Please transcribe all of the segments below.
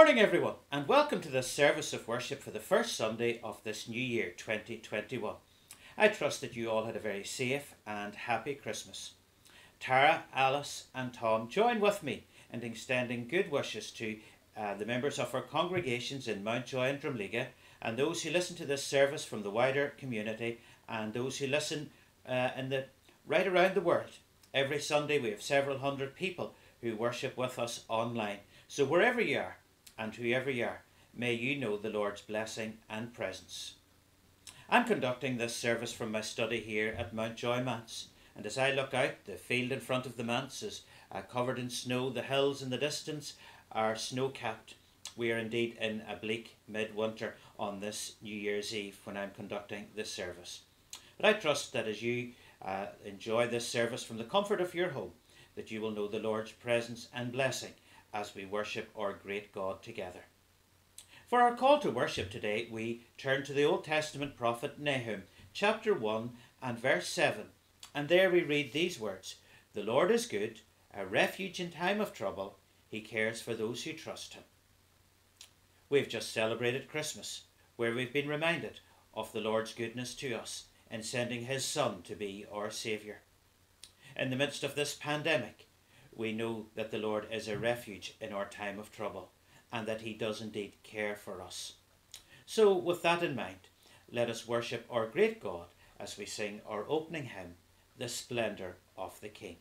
Good morning, everyone, and welcome to this service of worship for the first Sunday of this new year 2021. I trust that you all had a very safe and happy Christmas. Tara, Alice, and Tom join with me in extending good wishes to uh, the members of our congregations in Mountjoy and Drumlegagh, and those who listen to this service from the wider community, and those who listen uh, in the right around the world. Every Sunday, we have several hundred people who worship with us online. So, wherever you are and whoever you are, may you know the Lord's blessing and presence. I'm conducting this service from my study here at Mountjoy Manse, and as I look out, the field in front of the manse is uh, covered in snow, the hills in the distance are snow capped. We are indeed in a bleak midwinter on this New Year's Eve when I'm conducting this service. But I trust that as you uh, enjoy this service from the comfort of your home, that you will know the Lord's presence and blessing as we worship our great God together. For our call to worship today, we turn to the Old Testament prophet Nahum, chapter 1 and verse 7. And there we read these words The Lord is good, a refuge in time of trouble. He cares for those who trust him. We've just celebrated Christmas, where we've been reminded of the Lord's goodness to us in sending his Son to be our Saviour. In the midst of this pandemic, we know that the Lord is a refuge in our time of trouble and that he does indeed care for us. So, with that in mind, let us worship our great God as we sing our opening hymn, The Splendour of the King.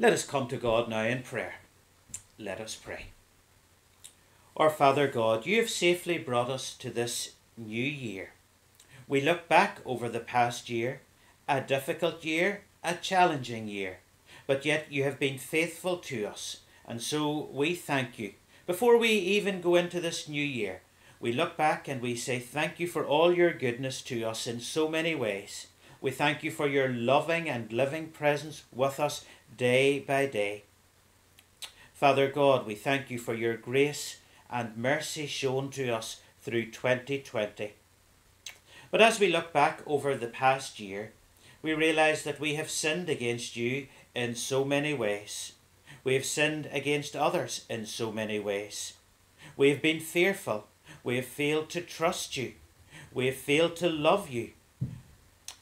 Let us come to God now in prayer. Let us pray. Our Father God, you have safely brought us to this new year. We look back over the past year, a difficult year, a challenging year, but yet you have been faithful to us, and so we thank you. Before we even go into this new year, we look back and we say thank you for all your goodness to us in so many ways. We thank you for your loving and living presence with us day by day. Father God, we thank you for your grace and mercy shown to us through 2020. But as we look back over the past year, we realize that we have sinned against you in so many ways. We have sinned against others in so many ways. We have been fearful. We have failed to trust you. We have failed to love you.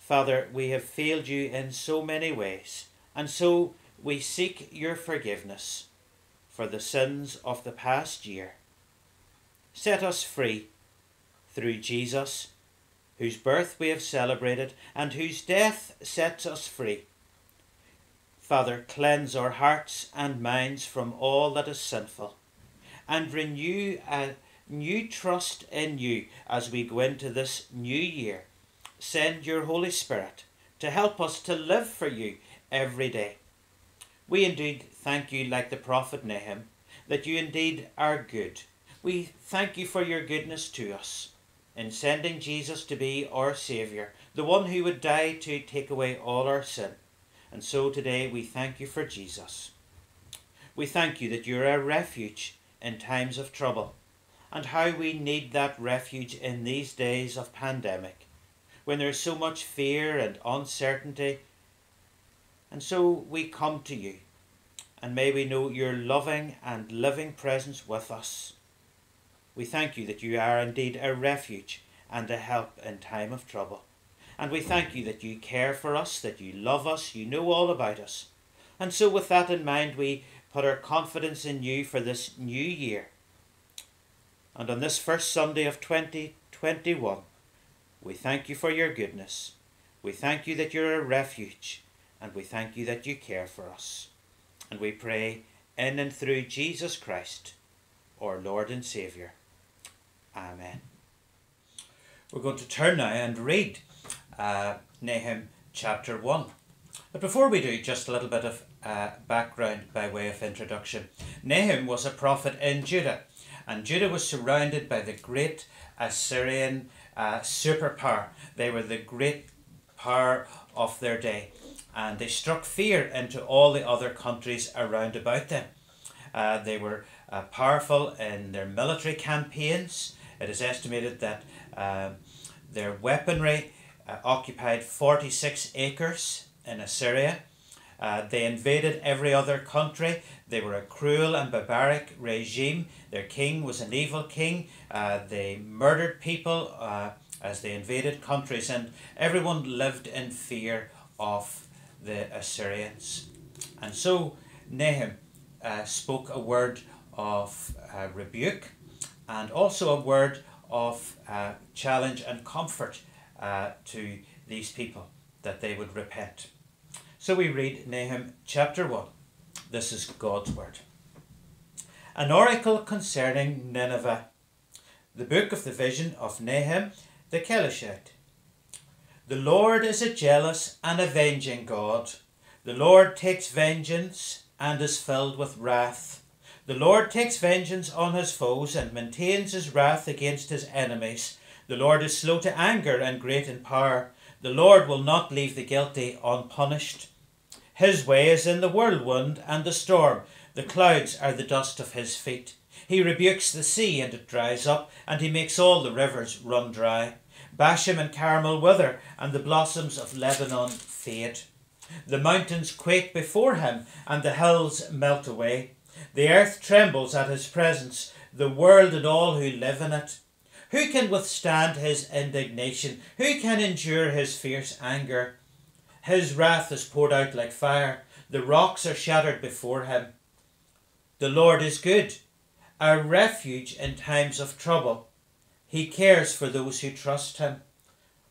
Father, we have failed you in so many ways, and so we seek your forgiveness for the sins of the past year. Set us free through Jesus, whose birth we have celebrated and whose death sets us free. Father, cleanse our hearts and minds from all that is sinful and renew a new trust in you as we go into this new year. Send your Holy Spirit to help us to live for you every day. We indeed thank you, like the prophet Nahum, that you indeed are good. We thank you for your goodness to us in sending Jesus to be our Saviour, the one who would die to take away all our sin. And so today we thank you for Jesus. We thank you that you're a refuge in times of trouble, and how we need that refuge in these days of pandemic, when there's so much fear and uncertainty and so we come to you, and may we know your loving and living presence with us. We thank you that you are indeed a refuge and a help in time of trouble. And we thank you that you care for us, that you love us, you know all about us. And so, with that in mind, we put our confidence in you for this new year. And on this first Sunday of 2021, we thank you for your goodness. We thank you that you're a refuge and we thank you that you care for us. And we pray in and through Jesus Christ, our Lord and Saviour. Amen. We're going to turn now and read uh, Nahum chapter 1. But before we do, just a little bit of uh, background by way of introduction. Nahum was a prophet in Judah, and Judah was surrounded by the great Assyrian uh, superpower. They were the great power of their day and they struck fear into all the other countries around about them. Uh, they were uh, powerful in their military campaigns. It is estimated that uh, their weaponry uh, occupied 46 acres in Assyria. Uh, they invaded every other country. They were a cruel and barbaric regime. Their king was an evil king. Uh, they murdered people as they invaded countries, and everyone lived in fear of the Assyrians. And so Nahum uh, spoke a word of uh, rebuke and also a word of uh, challenge and comfort uh, to these people that they would repent. So we read Nahum chapter 1. This is God's word. An oracle concerning Nineveh. The book of the vision of Nahum the Elkoshite. The Lord is a jealous and avenging God. The Lord takes vengeance and is filled with wrath. The Lord takes vengeance on his foes and maintains his wrath against his enemies. The Lord is slow to anger and great in power. The Lord will not leave the guilty unpunished. His way is in the whirlwind and the storm. The clouds are the dust of his feet. He rebukes the sea and it dries up, and he makes all the rivers run dry. Bashan and Carmel wither, and the blossoms of Lebanon fade. The mountains quake before him, and the hills melt away. The earth trembles at his presence, the world and all who live in it. Who can withstand his indignation? Who can endure his fierce anger? His wrath is poured out like fire, the rocks are shattered before him. The Lord is good, a refuge in times of trouble. He cares for those who trust him.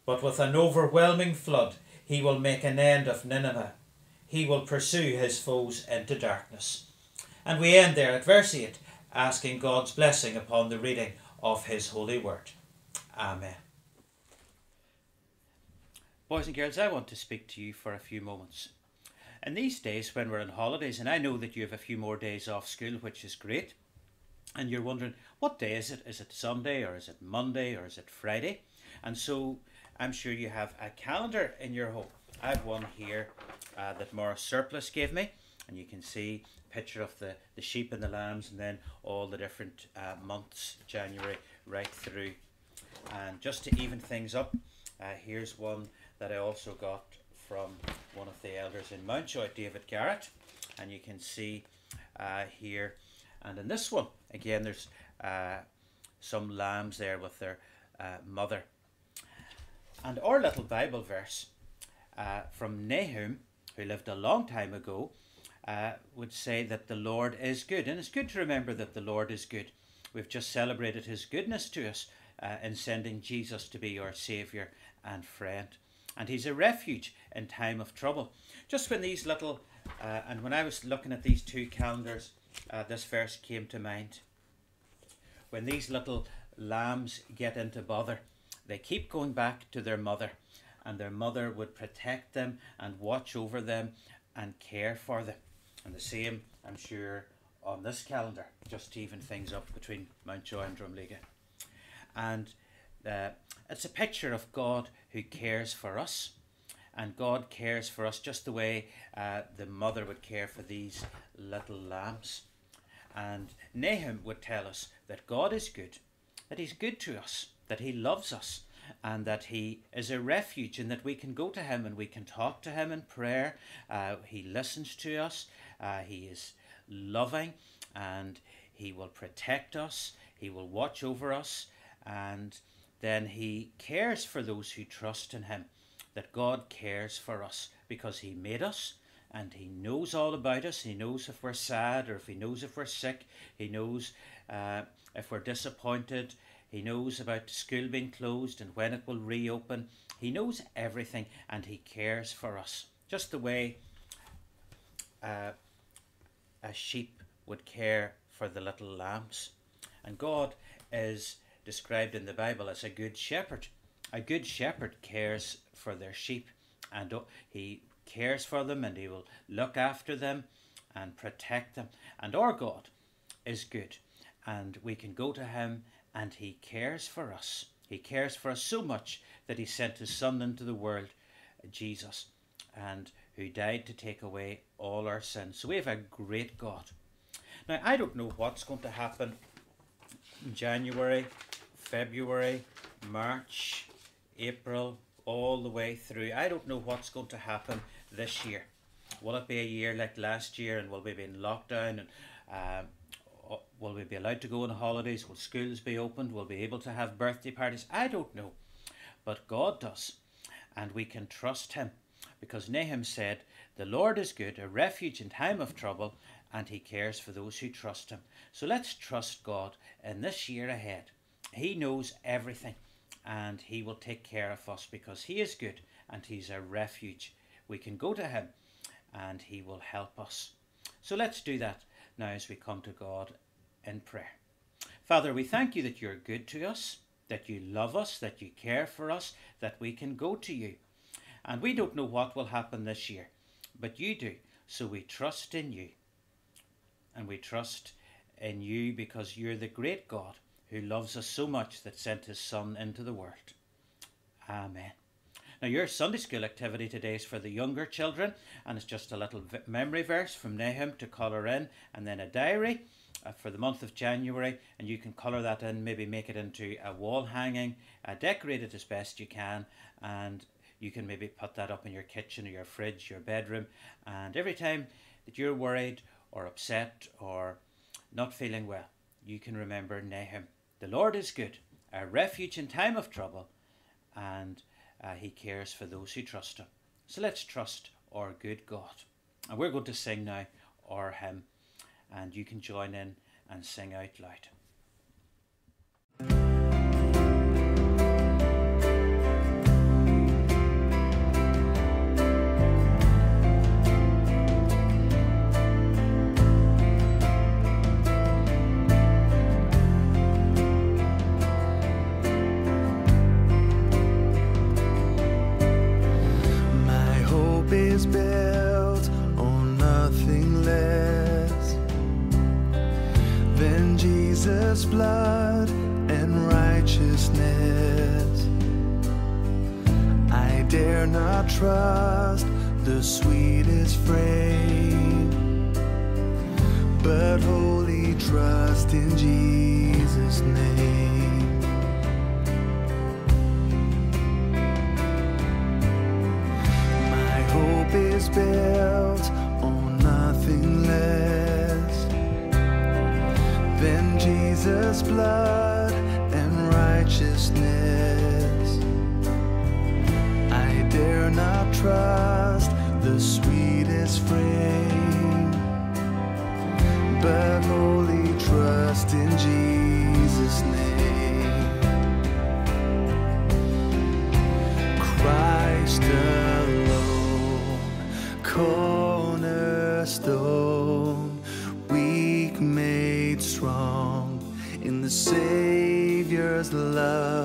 But with an overwhelming flood, he will make an end of Nineveh. He will pursue his foes into darkness. And we end there at verse 8, asking God's blessing upon the reading of his holy word. Amen. Boys and girls, I want to speak to you for a few moments. In these days when we're on holidays, and I know that you have a few more days off school, which is great, and you're wondering, what day is it? Is it Sunday or is it Monday or is it Friday? And so I'm sure you have a calendar in your home. I have one here uh, that Morris Surplus gave me, and you can see a picture of the, the sheep and the lambs, and then all the different uh, months, January right through. And just to even things up, uh, here's one that I also got from one of the elders in Mountjoy, David Garrett. And you can see uh, here, and in this one, again, there's uh, some lambs there with their uh, mother. And our little Bible verse uh, from Nahum, who lived a long time ago, uh, would say that the Lord is good. And it's good to remember that the Lord is good. We've just celebrated his goodness to us uh, in sending Jesus to be our Saviour and friend and he's a refuge in time of trouble. Just when these little, uh, and when I was looking at these two calendars, uh, this verse came to mind. When these little lambs get into bother, they keep going back to their mother, and their mother would protect them and watch over them and care for them. And the same, I'm sure, on this calendar, just to even things up between Mountjoy and Drumlegagh. And uh, it's a picture of God who cares for us. And God cares for us just the way uh, the mother would care for these little lambs. And Nahum would tell us that God is good, that He's good to us, that He loves us, and that He is a refuge, and that we can go to Him and we can talk to Him in prayer. Uh, he listens to us, uh, He is loving, and He will protect us, He will watch over us, and then he cares for those who trust in him. That God cares for us because he made us and he knows all about us. He knows if we're sad or if he knows if we're sick. He knows uh, if we're disappointed. He knows about the school being closed and when it will reopen. He knows everything and he cares for us. Just the way uh, a sheep would care for the little lambs. And God is described in the Bible as a good shepherd. A good shepherd cares for their sheep and he cares for them and he will look after them and protect them. And our God is good and we can go to him and he cares for us. He cares for us so much that he sent his son into the world, Jesus, and who died to take away all our sins. So we have a great God. Now, I don't know what's going to happen in January February, March, April, all the way through. I don't know what's going to happen this year. Will it be a year like last year and will we be in lockdown and um, will we be allowed to go on holidays? Will schools be opened? Will we be able to have birthday parties? I don't know. But God does. And we can trust Him. Because Nahum said, The Lord is good, a refuge in time of trouble, and He cares for those who trust Him. So let's trust God in this year ahead. He knows everything and He will take care of us because He is good and He's a refuge. We can go to Him and He will help us. So let's do that now as we come to God in prayer. Father, we thank you that you're good to us, that you love us, that you care for us, that we can go to you. And we don't know what will happen this year, but you do. So we trust in you. And we trust in you because you're the great God who loves us so much that sent his Son into the world. Amen. Now, your Sunday school activity today is for the younger children, and it's just a little memory verse from Nahum to colour in, and then a diary uh, for the month of January, and you can colour that in, maybe make it into a wall hanging, uh, decorate it as best you can, and you can maybe put that up in your kitchen or your fridge, your bedroom, and every time that you're worried or upset or not feeling well, you can remember Nahum. The Lord is good, a refuge in time of trouble, and uh, He cares for those who trust Him. So let's trust our good God. And we're going to sing now our hymn, and you can join in and sing out loud. Is built on nothing less than Jesus' blood and righteousness. I dare not trust the sweetest frame, but wholly trust in Jesus' Savior's love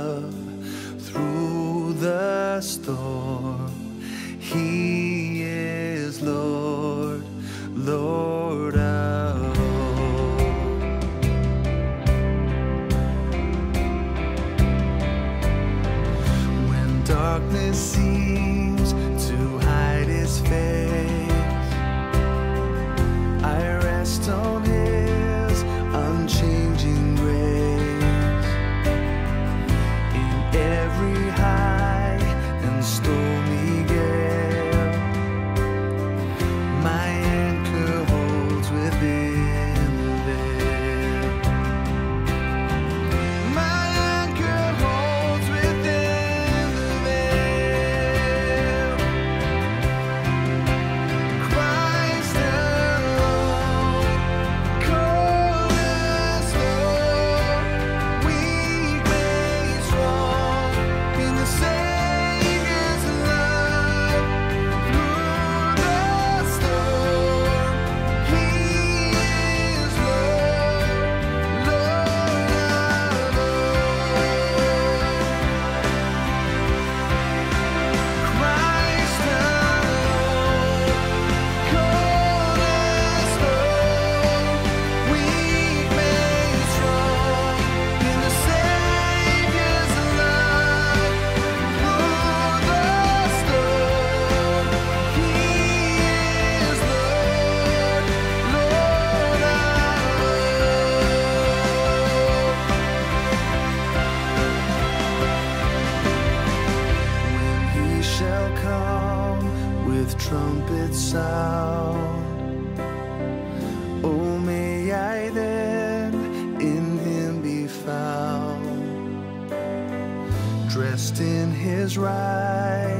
dressed in his righteousness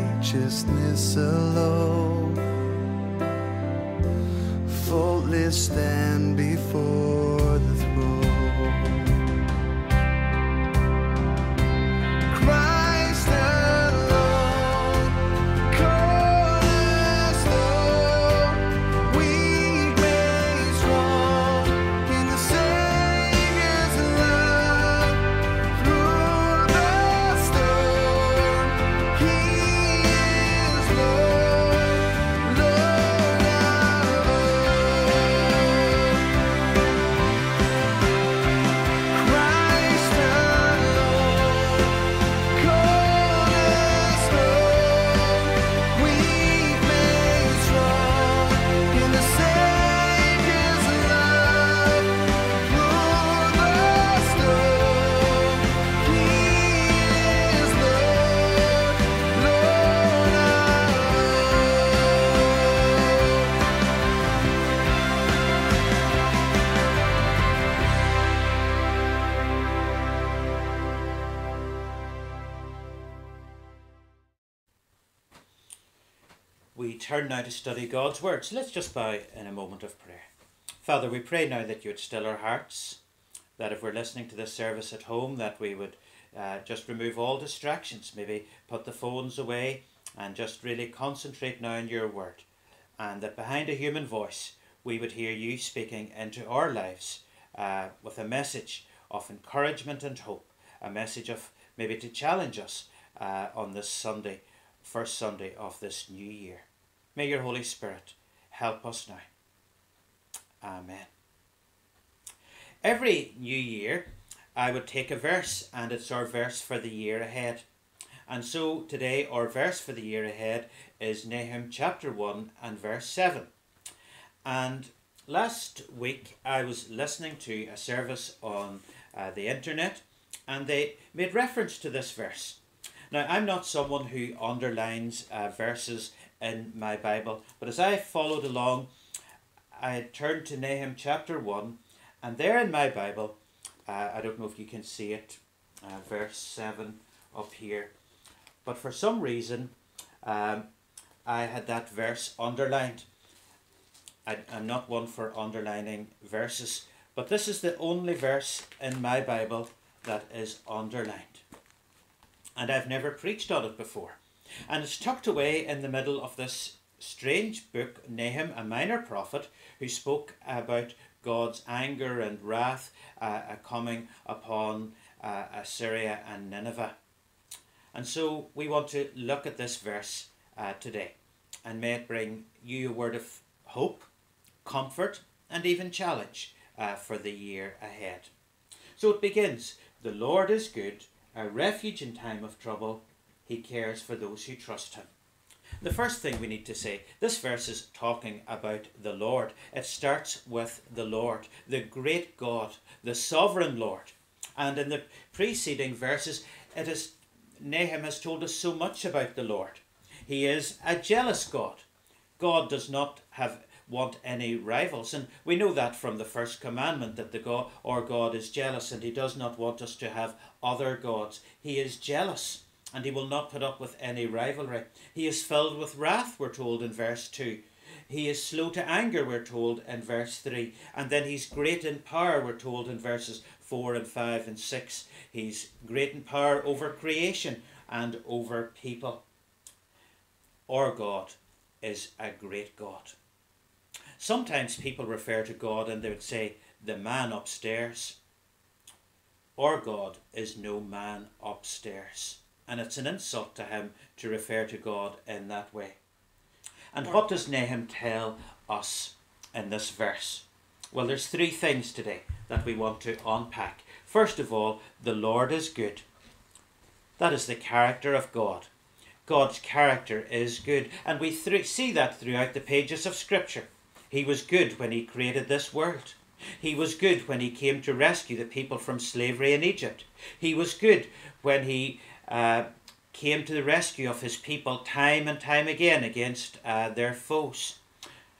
alone, faultless stand before now to study God's Word. So let's just bow in a moment of prayer. Father, we pray now that you would still our hearts, that if we're listening to this service at home, that we would uh, just remove all distractions, maybe put the phones away and just really concentrate now on your Word. And that behind a human voice, we would hear you speaking into our lives uh, with a message of encouragement and hope, a message of maybe to challenge us uh, on this Sunday, first Sunday of this new year. May your Holy Spirit help us now. Amen. Every new year, I would take a verse, and it's our verse for the year ahead. And so today, our verse for the year ahead is Nahum chapter 1 and verse 7. And last week, I was listening to a service on uh, the internet, and they made reference to this verse. Now, I'm not someone who underlines uh, verses in my Bible, but as I followed along, I turned to Nahum chapter 1, and there in my Bible, uh, I don't know if you can see it, uh, verse 7 up here, but for some reason, um, I had that verse underlined. I, I'm not one for underlining verses, but this is the only verse in my Bible that is underlined. And I've never preached on it before. And it's tucked away in the middle of this strange book, Nahum, a minor prophet, who spoke about God's anger and wrath uh, uh, coming upon uh, Assyria and Nineveh. And so we want to look at this verse uh, today, and may it bring you a word of hope, comfort, and even challenge uh, for the year ahead. So it begins The Lord is good, a refuge in time of trouble. He cares for those who trust him. The first thing we need to say this verse is talking about the Lord. It starts with the Lord, the great God, the sovereign Lord. And in the preceding verses, it is Nahum has told us so much about the Lord. He is a jealous God. God does not have want any rivals, and we know that from the first commandment that the God or God is jealous, and He does not want us to have other gods. He is jealous, and He will not put up with any rivalry. He is filled with wrath, we're told in verse two. He is slow to anger, we're told in verse 3. And then he's great in power, we're told in verses 4 and 5 and 6. He's great in power over creation and over people. Our God is a great God. Sometimes people refer to God and they would say, the man upstairs. Our God is no man upstairs. And it's an insult to him to refer to God in that way. And what does Nahum tell us in this verse? Well, there's three things today that we want to unpack. First of all, the Lord is good. That is the character of God. God's character is good, and we th- see that throughout the pages of Scripture. He was good when He created this world. He was good when He came to rescue the people from slavery in Egypt. He was good when He uh, came to the rescue of His people time and time again against uh, their foes.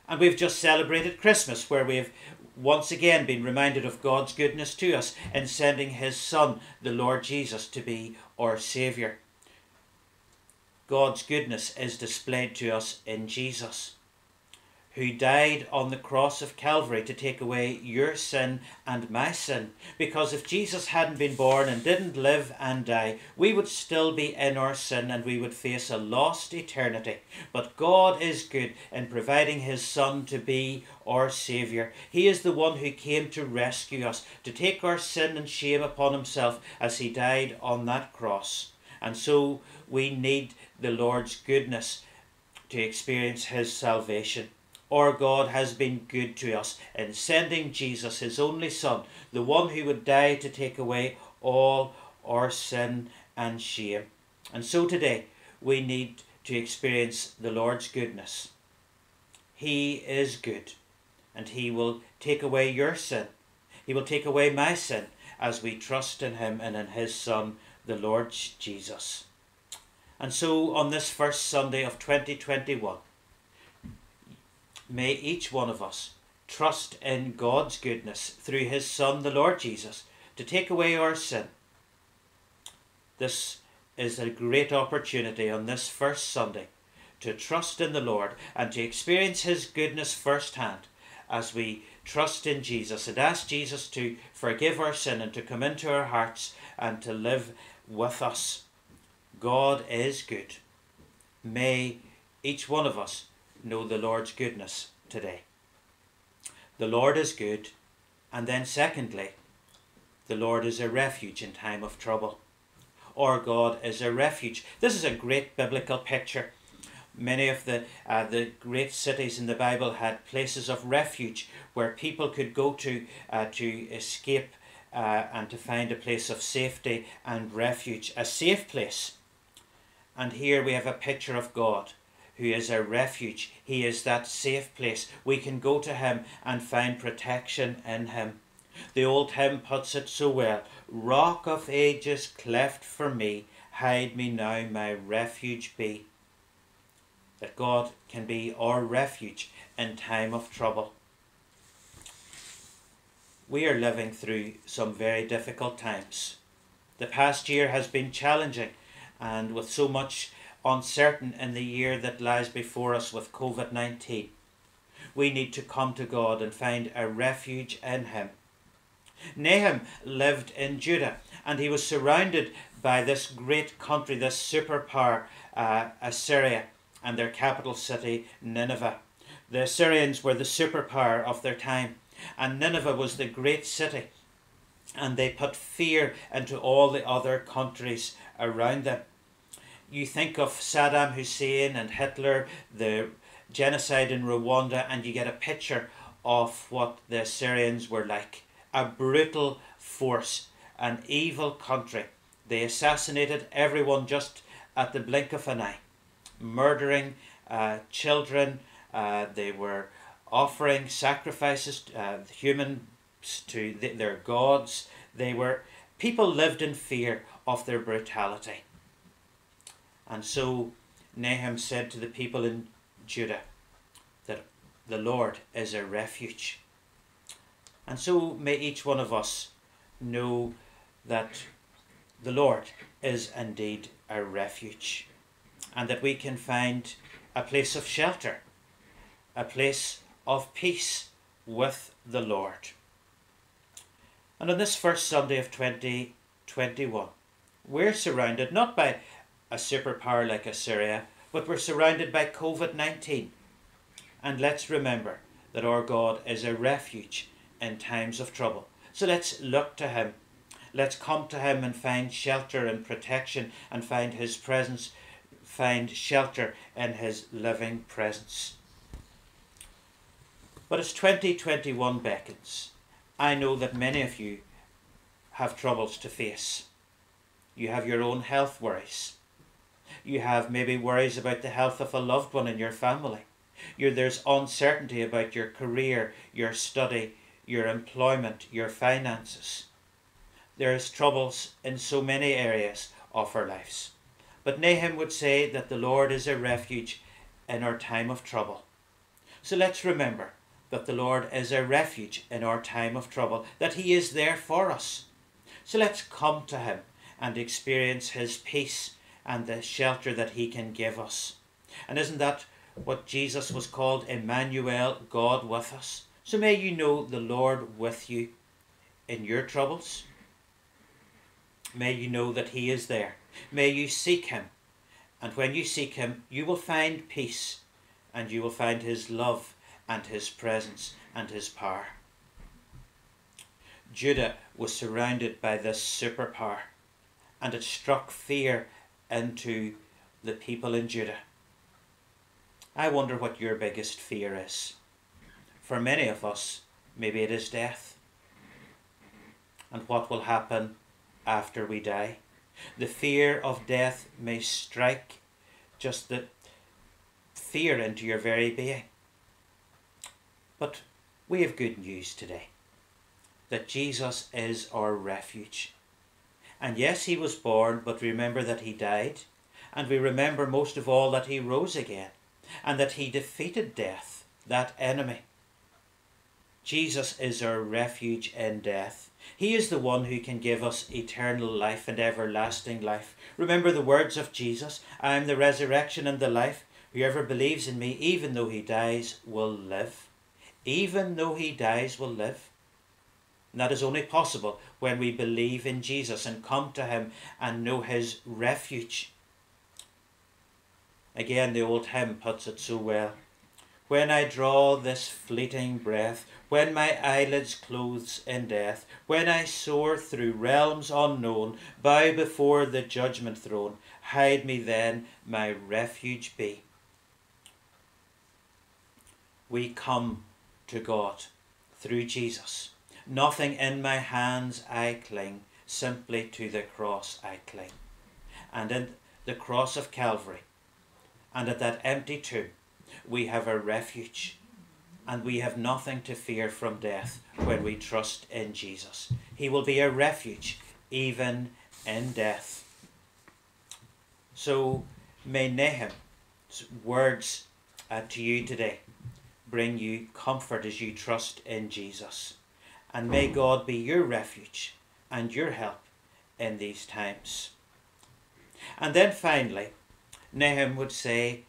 And we've just celebrated Christmas, where we've once again been reminded of God's goodness to us in sending His Son, the Lord Jesus, to be our Saviour. God's goodness is displayed to us in Jesus, who died on the cross of Calvary to take away your sin and my sin. Because if Jesus hadn't been born and didn't live and die, we would still be in our sin and we would face a lost eternity. But God is good in providing His Son to be our Saviour. He is the one who came to rescue us, to take our sin and shame upon Himself as He died on that cross. And so we need the Lord's goodness to experience His salvation. Our God has been good to us in sending Jesus, His only Son, the one who would die to take away all our sin and shame. And so today we need to experience the Lord's goodness. He is good, and He will take away your sin. He will take away my sin as we trust in Him and in His Son, the Lord Jesus. And so on this first Sunday of 2021, may each one of us trust in God's goodness through His Son, the Lord Jesus, to take away our sin. This is a great opportunity on this first Sunday to trust in the Lord and to experience His goodness firsthand as we trust in Jesus and ask Jesus to forgive our sin and to come into our hearts and to live with us. God is good. May each one of us know the Lord's goodness today. The Lord is good, and then, secondly, the Lord is a refuge in time of trouble. Or God is a refuge. This is a great biblical picture Many of the, uh, the great cities in the Bible had places of refuge where people could go to uh, to escape uh, and to find a place of safety and refuge, a safe place. And here we have a picture of God who is our refuge. He is that safe place. We can go to Him and find protection in Him. The old hymn puts it so well Rock of ages cleft for me, hide me now, my refuge be. That God can be our refuge in time of trouble. We are living through some very difficult times. The past year has been challenging, and with so much uncertain in the year that lies before us with COVID 19, we need to come to God and find a refuge in Him. Nahum lived in Judah and he was surrounded by this great country, this superpower, uh, Assyria, and their capital city, Nineveh. The Assyrians were the superpower of their time, and Nineveh was the great city. And they put fear into all the other countries around them. You think of Saddam Hussein and Hitler, the genocide in Rwanda, and you get a picture of what the Assyrians were like a brutal force, an evil country. They assassinated everyone just at the blink of an eye, murdering uh, children. Uh, they were offering sacrifices, uh, humans to th- their gods. They were people lived in fear of their brutality. And so Nahum said to the people in Judah that the Lord is a refuge. And so may each one of us know that the Lord is indeed a refuge and that we can find a place of shelter, a place of peace with the Lord. And on this first Sunday of 2021, we're surrounded not by a superpower like Assyria, but we're surrounded by COVID 19. And let's remember that our God is a refuge in times of trouble. So let's look to Him. Let's come to Him and find shelter and protection and find His presence, find shelter in His living presence. But as 2021 beckons, I know that many of you have troubles to face. You have your own health worries. You have maybe worries about the health of a loved one in your family. You're, there's uncertainty about your career, your study, your employment, your finances. There's troubles in so many areas of our lives. But Nahum would say that the Lord is a refuge in our time of trouble. So let's remember that the Lord is a refuge in our time of trouble, that He is there for us. So let's come to Him and experience His peace and the shelter that He can give us. And isn't that what Jesus was called Emmanuel, God with us? So may you know the Lord with you in your troubles. May you know that He is there. May you seek Him. And when you seek Him, you will find peace and you will find His love and His presence and His power. Judah was surrounded by this superpower and it struck fear into the people in Judah. I wonder what your biggest fear is. For many of us, maybe it is death. And what will happen after we die? The fear of death may strike just the fear into your very being. But we have good news today that Jesus is our refuge. And yes, he was born, but remember that he died. And we remember most of all that he rose again and that he defeated death, that enemy. Jesus is our refuge in death. He is the one who can give us eternal life and everlasting life. Remember the words of Jesus I am the resurrection and the life. Whoever believes in me, even though he dies, will live. Even though he dies, will live. And that is only possible when we believe in Jesus and come to him and know his refuge. Again, the old hymn puts it so well. When I draw this fleeting breath, when my eyelids close in death, when I soar through realms unknown, bow before the judgment throne, hide me then, my refuge be. we come to God through Jesus. Nothing in my hands I cling, simply to the cross I cling. And in the cross of Calvary, and at that empty tomb, we have a refuge, and we have nothing to fear from death when we trust in Jesus. He will be a refuge even in death. So may Nahum's words uh, to you today bring you comfort as you trust in Jesus. And may hmm. God be your refuge and your help in these times. And then finally, Nahum would say,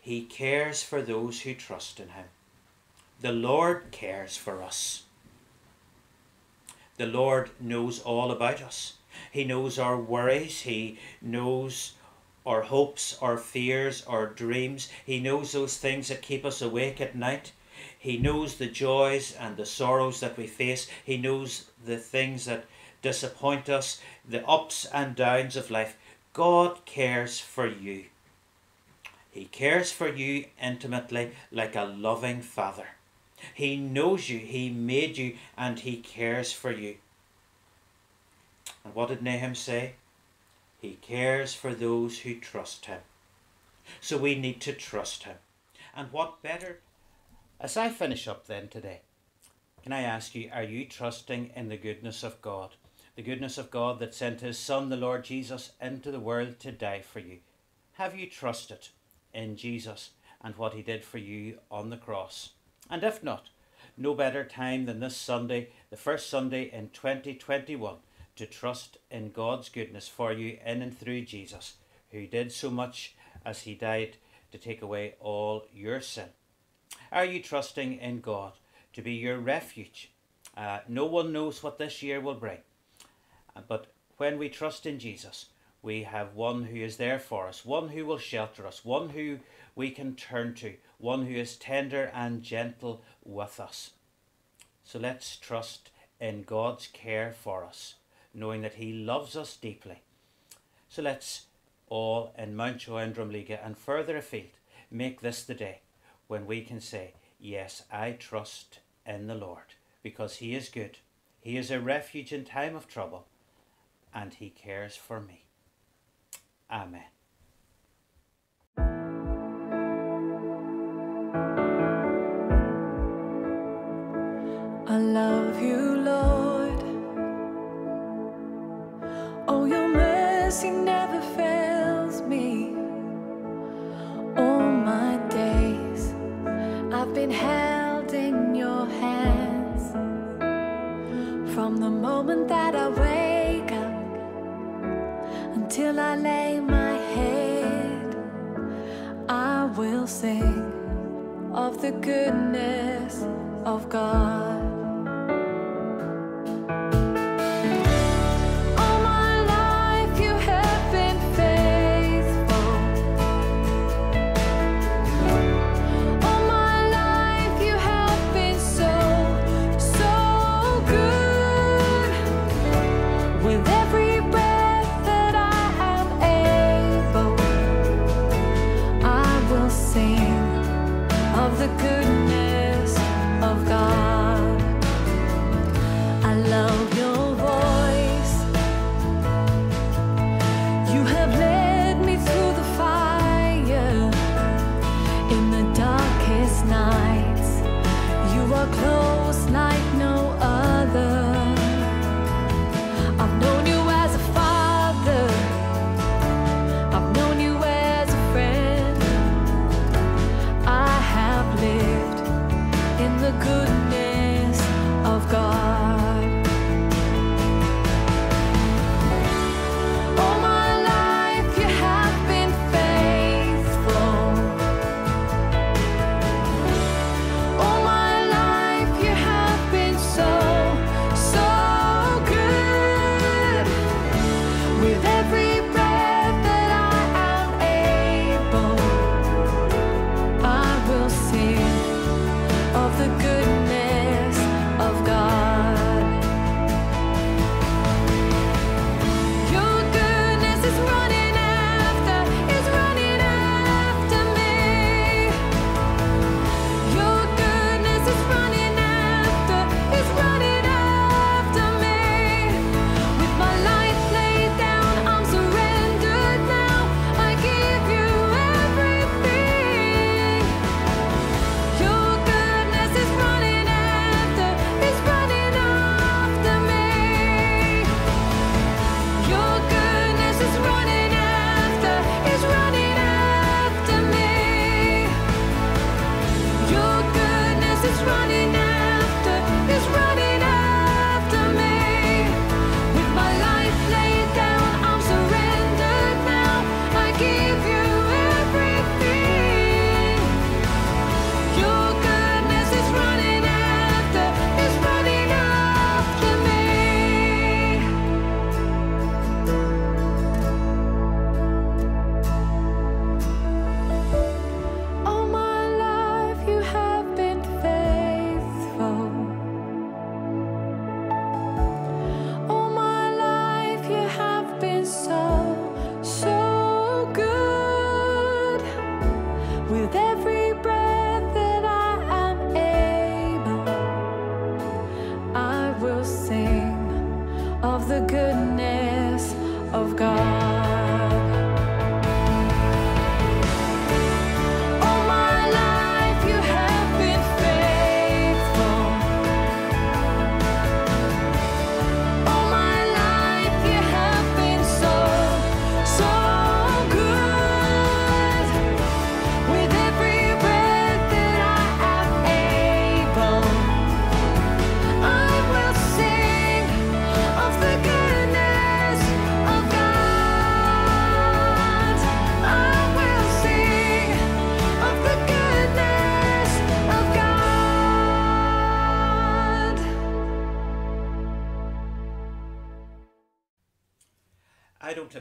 He cares for those who trust in Him. The Lord cares for us. The Lord knows all about us. He knows our worries. He knows our hopes, our fears, our dreams. He knows those things that keep us awake at night. He knows the joys and the sorrows that we face. He knows the things that disappoint us, the ups and downs of life. God cares for you. He cares for you intimately like a loving father. He knows you, He made you, and He cares for you. And what did Nahum say? He cares for those who trust Him. So we need to trust Him. And what better? As I finish up then today, can I ask you, are you trusting in the goodness of God? The goodness of God that sent His Son, the Lord Jesus, into the world to die for you. Have you trusted in Jesus and what He did for you on the cross? And if not, no better time than this Sunday, the first Sunday in 2021, to trust in God's goodness for you in and through Jesus, who did so much as he died to take away all your sin. Are you trusting in God to be your refuge? Uh, no one knows what this year will bring, uh, but when we trust in Jesus, we have one who is there for us, one who will shelter us, one who we can turn to, one who is tender and gentle with us. So let's trust in God's care for us, knowing that He loves us deeply. So let's all in Mountjoy and Drumlegagh and further afield make this the day when we can say, Yes, I trust in the Lord, because He is good. He is a refuge in time of trouble, and He cares for me. Amen. I love you, Lord. Oh, your mercy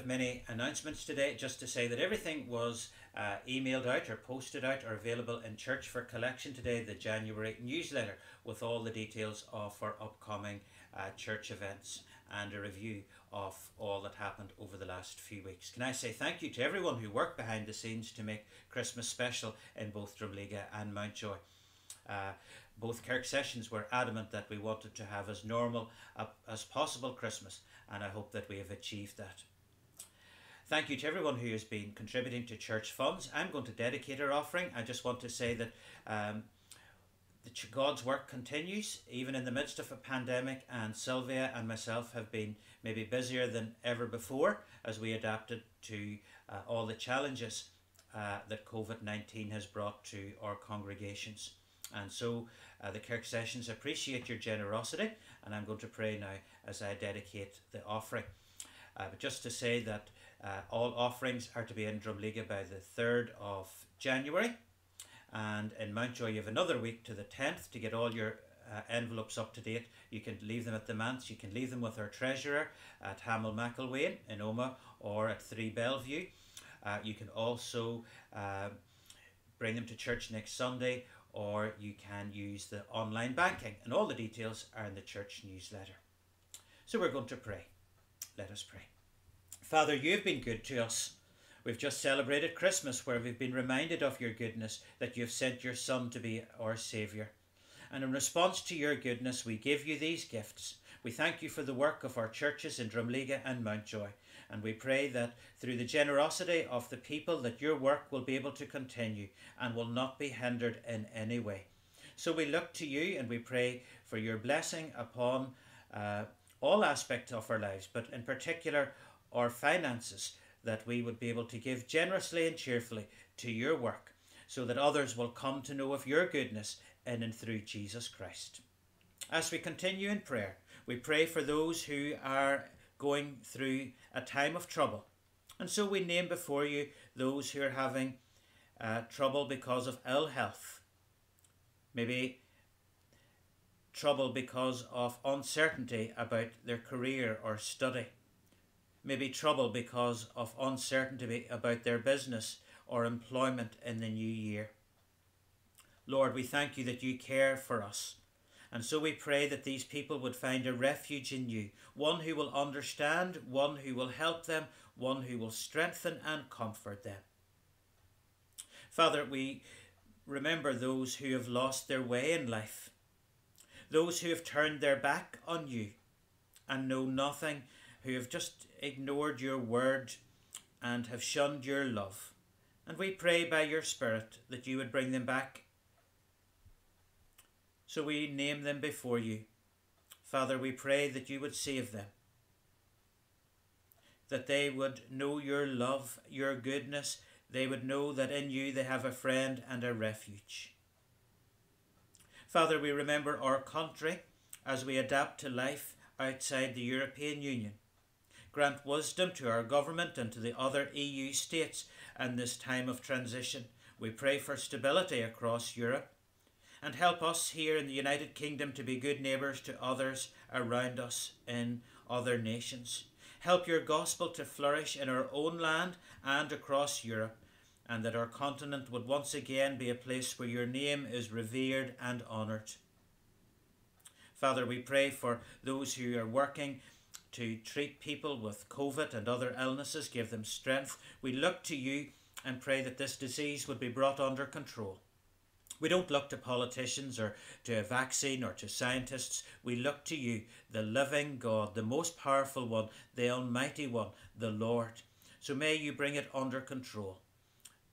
many announcements today, just to say that everything was uh, emailed out or posted out or available in church for collection today, the January newsletter with all the details of our upcoming uh, church events and a review of all that happened over the last few weeks. Can I say thank you to everyone who worked behind the scenes to make Christmas special in both Drumlegagh and Mountjoy. Uh, both Kirk sessions were adamant that we wanted to have as normal uh, as possible Christmas, and I hope that we have achieved that. Thank you to everyone who has been contributing to church funds. I'm going to dedicate our offering. I just want to say that um, God's work continues even in the midst of a pandemic, and Sylvia and myself have been maybe busier than ever before as we adapted to uh, all the challenges uh, that COVID 19 has brought to our congregations. And so uh, the Kirk Sessions appreciate your generosity, and I'm going to pray now as I dedicate the offering. Uh, but just to say that uh, all offerings are to be in Drumlegagh by the 3rd of January, and in Mountjoy you have another week to the 10th to get all your uh, envelopes up to date. You can leave them at the manse, you can leave them with our treasurer at Hamel McElwain in Omagh or at 3 Bellevue. Uh, you can also uh, bring them to church next Sunday or you can use the online banking, and all the details are in the church newsletter. So we're going to pray. Let us pray. Father, you've been good to us. We've just celebrated Christmas where we've been reminded of your goodness that you've sent your Son to be our Saviour. And in response to your goodness, we give you these gifts. We thank you for the work of our churches in Drumlegagh and Mountjoy. And we pray that through the generosity of the people that your work will be able to continue and will not be hindered in any way. So we look to you and we pray for your blessing upon uh, all aspects of our lives, but in particular our finances, that we would be able to give generously and cheerfully to your work, so that others will come to know of your goodness in and through Jesus Christ. As we continue in prayer, we pray for those who are going through a time of trouble. And so we name before you those who are having uh, trouble because of ill health, maybe trouble because of uncertainty about their career or study, maybe trouble because of uncertainty about their business or employment in the new year. Lord, we thank you that you care for us. And so we pray that these people would find a refuge in you, one who will understand, one who will help them, one who will strengthen and comfort them. Father, we remember those who have lost their way in life, those who have turned their back on you and know nothing, who have just ignored your word and have shunned your love. And we pray by your Spirit that you would bring them back so we name them before you. Father, we pray that you would save them, that they would know your love, your goodness, they would know that in you they have a friend and a refuge. Father, we remember our country as we adapt to life outside the European Union. Grant wisdom to our government and to the other EU states in this time of transition. We pray for stability across Europe and help us here in the United Kingdom to be good neighbours to others around us in other nations. Help your gospel to flourish in our own land and across Europe, and that our continent would once again be a place where your name is revered and honoured. Father, we pray for those who are working to treat people with COVID and other illnesses, give them strength. We look to you and pray that this disease would be brought under control. We don't look to politicians or to a vaccine or to scientists. We look to you, the living God, the most powerful one, the Almighty One, the Lord. So may you bring it under control.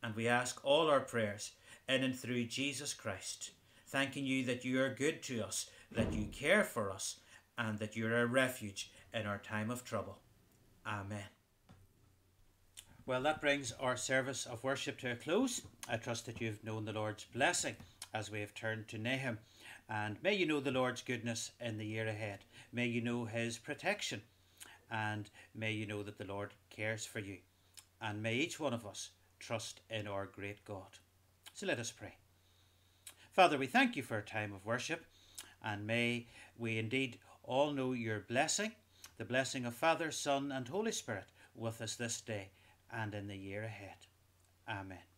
And we ask all our prayers in and through Jesus Christ, thanking you that you are good to us, that you care for us, and that you're a refuge in our time of trouble. Amen. Well, that brings our service of worship to a close. I trust that you've known the Lord's blessing as we have turned to Nahum. And may you know the Lord's goodness in the year ahead. May you know His protection. And may you know that the Lord cares for you. And may each one of us trust in our great God. So let us pray. Father, we thank you for a time of worship. And may we indeed all know your blessing, the blessing of Father, Son, and Holy Spirit with us this day and in the year ahead. Amen.